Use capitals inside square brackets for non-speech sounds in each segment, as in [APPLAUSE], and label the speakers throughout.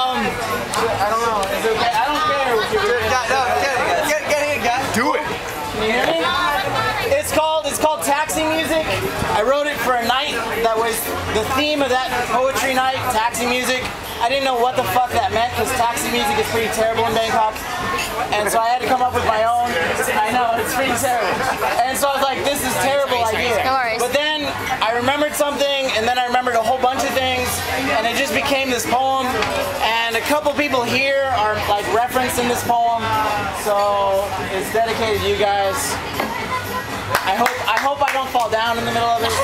Speaker 1: Um, I don't know. Is it okay? I don't care. What you
Speaker 2: No, get, get, get in, guys.
Speaker 3: Do it.
Speaker 1: Can you hear me? It's called it's called Taxi Music. I wrote it for a night that was the theme of that poetry night, Taxi Music. I didn't know what the fuck that meant because taxi music is pretty terrible in Bangkok. And so I had to come up with my own. I know, it's pretty terrible. And so I was like, this is a terrible idea.
Speaker 4: No worries.
Speaker 1: But then I remembered something and then I remembered a whole bunch of things and it just became this poem. And a couple people here are like referenced in this poem. So it's dedicated to you guys. I hope I hope I don't fall down in the middle of it. [LAUGHS]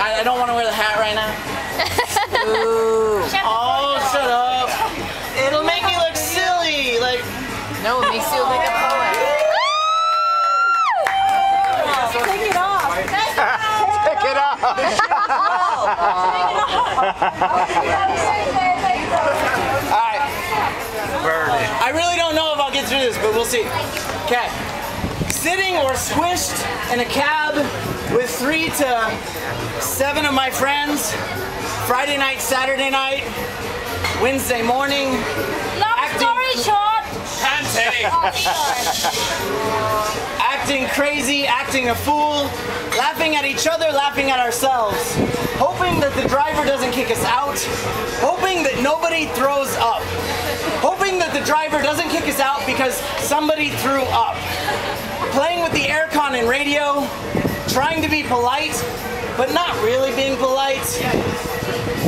Speaker 1: I, I don't want to wear the hat right now. Oh, shut up. It'll make me look silly. Like,
Speaker 4: No, it makes you look like a poet.
Speaker 5: Take it off.
Speaker 3: Pick it up. [LAUGHS]
Speaker 1: alright. I really don't know if I'll get through this, but we'll see. Okay. Sitting or squished in a cab with three to seven of my friends, Friday night, Saturday night, Wednesday morning.
Speaker 5: Long
Speaker 1: Acting-
Speaker 5: story short. [LAUGHS]
Speaker 1: acting crazy, acting a fool, laughing at each other, laughing at ourselves, hoping that the driver doesn't kick us out, hoping that nobody throws up, hoping that the driver doesn't kick us out because somebody threw up, playing with the aircon and radio, trying to be polite, but not really being polite,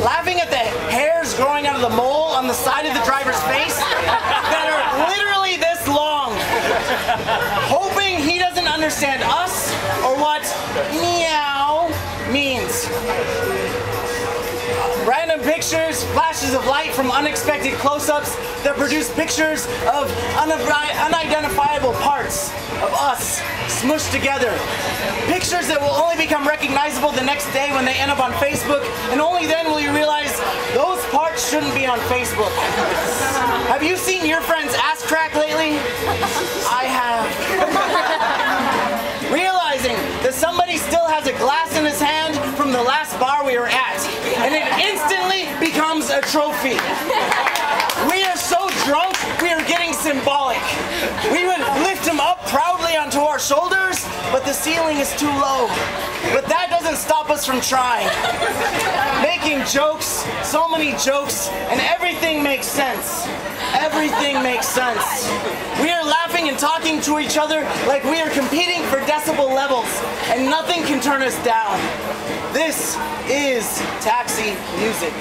Speaker 1: laughing at the hairs growing out of the mole on the side of the driver's face [LAUGHS] that are literally this long hoping he doesn't understand us or what meow means. Random pictures, flashes of light from unexpected close-ups that produce pictures of unidenti- unidentifiable parts of us smushed together. Pictures that will only become recognizable the next day when they end up on Facebook, and only then will you realize those parts shouldn't be on Facebook. Have you seen your friend's somebody still has a glass in his hand from the last bar we were at, and it instantly becomes a trophy. We are so drunk, we are getting symbolic. We would lift him up proudly onto our shoulders, but the ceiling is too low. But that doesn't stop us from trying. Making jokes, so many jokes, and everything makes sense. Everything makes sense. We are laughing and talking to each other like we are competing for decibel levels, and nothing can turn us down. This is Taxi Music.